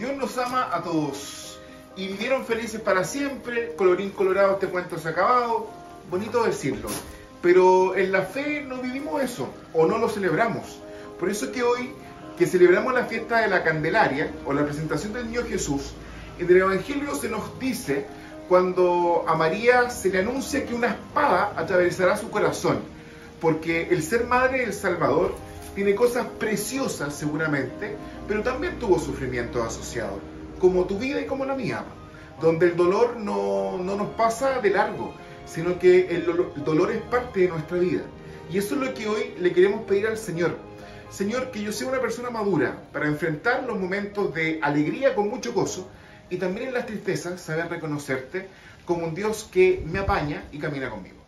Dios nos ama a todos y vivieron felices para siempre, colorín colorado, este cuento se ha acabado, bonito decirlo, pero en la fe no vivimos eso o no lo celebramos. Por eso es que hoy que celebramos la fiesta de la Candelaria o la presentación del niño Jesús, en el Evangelio se nos dice cuando a María se le anuncia que una espada atravesará su corazón, porque el ser madre del Salvador tiene cosas preciosas seguramente, pero también tuvo sufrimiento asociado, como tu vida y como la mía, donde el dolor no, nos pasa de largo, sino que el dolor es parte de nuestra vida. Y eso es lo que hoy le queremos pedir al Señor. Señor, que yo sea una persona madura para enfrentar los momentos de alegría con mucho gozo y también en las tristezas saber reconocerte como un Dios que me apaña y camina conmigo.